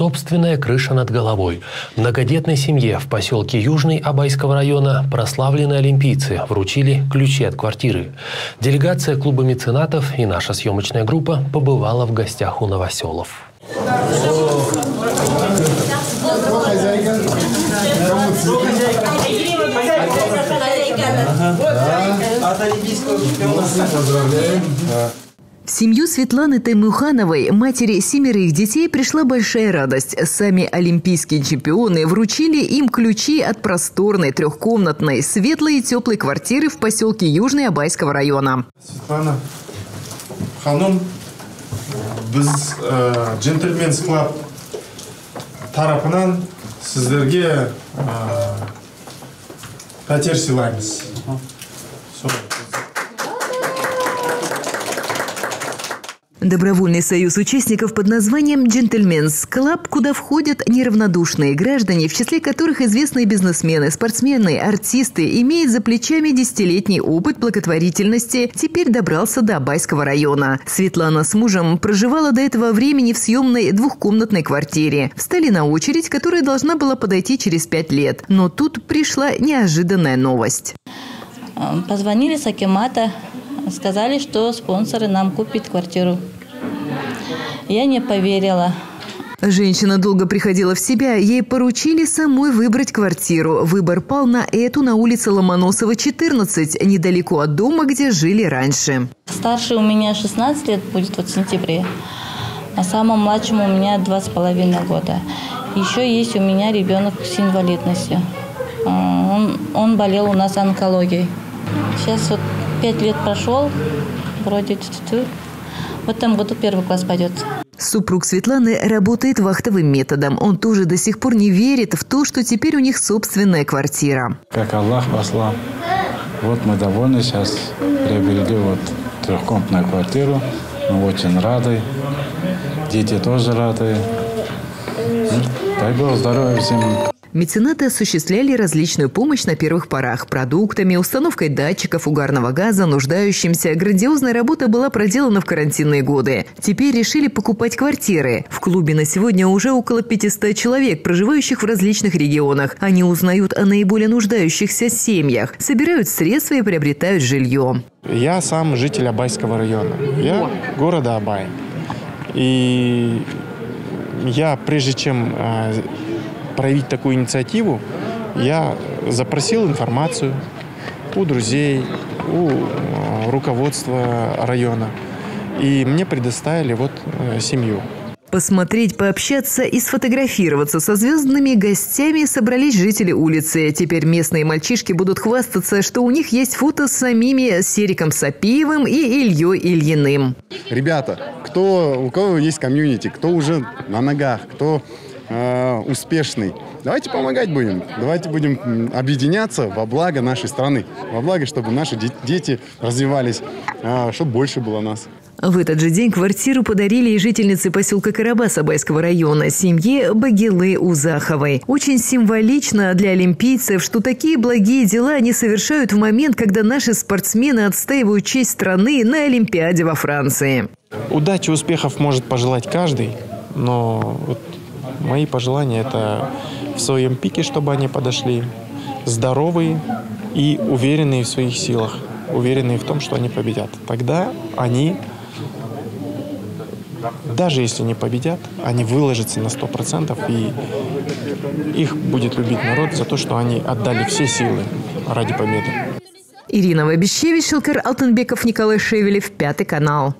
Собственная крыша над головой. Многодетной семье в поселке Южный Абайского района прославленные олимпийцы вручили ключи от квартиры. Делегация клуба меценатов и наша съемочная группа побывала в гостях у новоселов. В семью Светланы Таймухановой, матери семерых детей, пришла большая радость. Сами олимпийские чемпионы вручили им ключи от просторной, трехкомнатной, светлой и теплой квартиры в поселке Южный Абайского района. Светлана ханым, біз ә, джентльменс клаб тарапынан сіздерге ә, пәтер сыйлаймыз. Добровольный союз участников под названием «Gentlemen's Club», куда входят неравнодушные граждане, в числе которых известные бизнесмены, спортсмены, артисты, имеет за плечами десятилетний опыт благотворительности, теперь добрался до Абайского района. Светлана с мужем проживала до этого времени в съемной двухкомнатной квартире. Встали на очередь, которая должна была подойти через пять лет. Но тут пришла неожиданная новость. Позвонили с Акимата, сказали, что спонсоры нам купят квартиру. Я не поверила. Женщина долго приходила в себя. Ей поручили самой выбрать квартиру. Выбор пал на эту на улице Ломоносова, 14, недалеко от дома, где жили раньше. Старший у меня 16 лет будет вот в сентябре, а самому младшему у меня два с половиной года. Еще есть у меня ребенок с инвалидностью. А, Он, он болел у нас онкологией. Сейчас вот пять лет прошел, вроде тю-тю-тю. В этом году первый класс пойдет. Супруг Светланы работает вахтовым методом. Он тоже до сих пор не верит в то, что теперь у них собственная квартира. Как Аллах послал. Вот мы довольны сейчас. Приобрели вот трехкомнатную квартиру. Мы очень рады. Дети тоже рады. Ну, Дай Бог здоровья всем. Меценаты осуществляли различную помощь на первых порах – продуктами, установкой датчиков угарного газа, нуждающимся. Грандиозная работа была проделана в карантинные годы. Теперь решили покупать квартиры. В клубе на сегодня уже около 500 человек, проживающих в различных регионах. Они узнают о наиболее нуждающихся семьях, собирают средства и приобретают жилье. Я сам житель Абайского района. Я города Абай. И я, прежде чем э, проявить такую инициативу, я запросил информацию у друзей, у э, руководства района. И мне предоставили вот э, семью. Посмотреть, пообщаться и сфотографироваться со звездными гостями собрались жители улицы. Теперь местные мальчишки будут хвастаться, что у них есть фото с самими Сериком Сапиевым и Ильей Ильиным. Ребята, кто, у кого есть комьюнити, кто уже на ногах, кто э, успешный, давайте помогать будем. Давайте будем объединяться во благо нашей страны. Во благо, чтобы наши де- дети развивались, э, чтобы больше было нас. В этот же день квартиру подарили и жительнице поселка Карабас Абайского района, семье Багилы Узаховой. Очень символично для олимпийцев, что такие благие дела они совершают в момент, когда наши спортсмены отстаивают честь страны на Олимпиаде во Франции. Удачи, успехов может пожелать каждый, но вот мои пожелания это в своем пике, чтобы они подошли, здоровые и уверенные в своих силах, уверенные в том, что они победят. Тогда они, даже если не победят, они выложатся на 100% и их будет любить народ за то, что они отдали все силы ради победы. Ирина Вабищевич, Шелкар Алтынбеков, Николай Шевелев, Пятый канал.